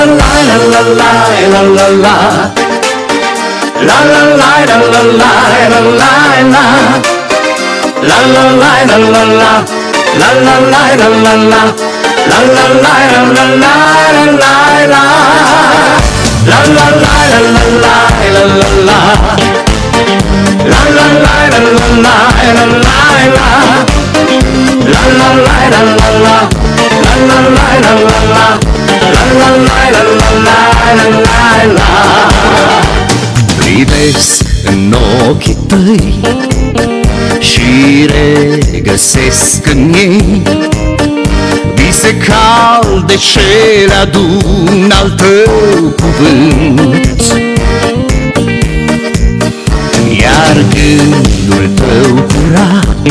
la la la la la la la la la la la Privesc în ochii tăi Și regăsesc în ei Vise calde ce le adun al tău cuvânt. Iar gândul tău curat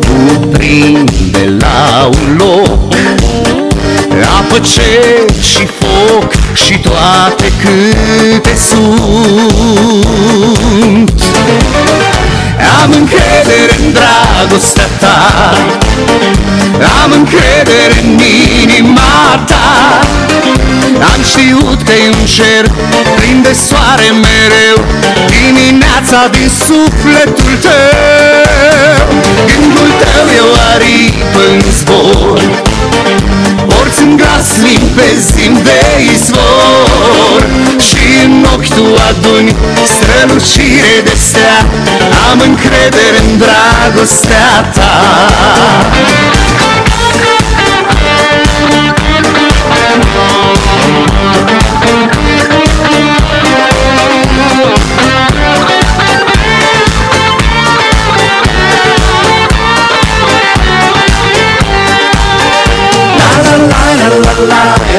Tu prinde la un loc cer și foc și toate câte sunt. Am încredere în dragostea ta Am încredere în inima ta. Am știut că e un cer plin de soare mereu Dimineața din sufletul tău. Gândul tău e o aripă în zbor Porți în glas limpezi timp de izvor Și în ochi tu aduni strălucire de stea. Am încredere în dragostea ta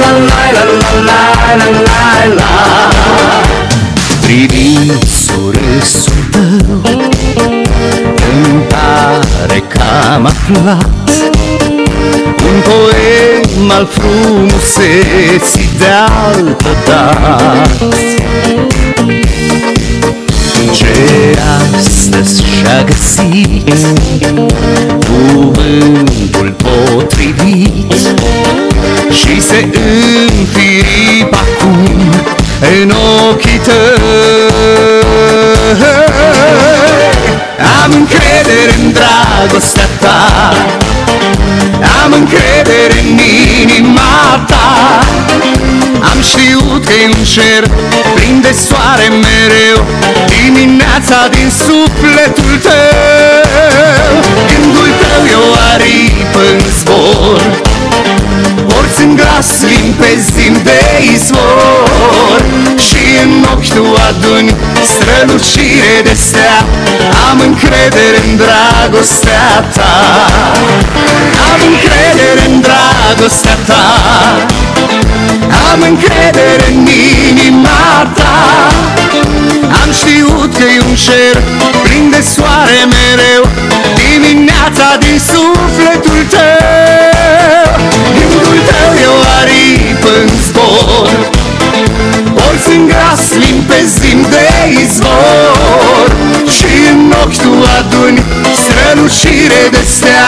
la La la la la la la la la Privind surâsul tău Îmi pare că am aflat Un poem al frumuseții de altă dat Ce astăzi și-a găsit Cuvântul dragostea ta. Am încredere în inima ta. Am știut că e un cer plin de soare mereu Dimineața din sufletul tău. Gândul tău e o aripă în zbor Porți în glas limpezi timp de izvor Și în ochi tu aduni strălucire de stea. Am încredere în dragostea ta. Am încredere în dragostea ta. Am încredere în inima ta. Am știut că e un cer plin de soare mereu Dimineața din sufletul tău. Gândul tău e o aripă în zbor de stea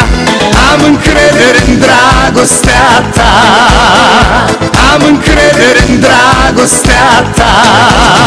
Am încredere în dragostea ta. Am încredere în dragostea ta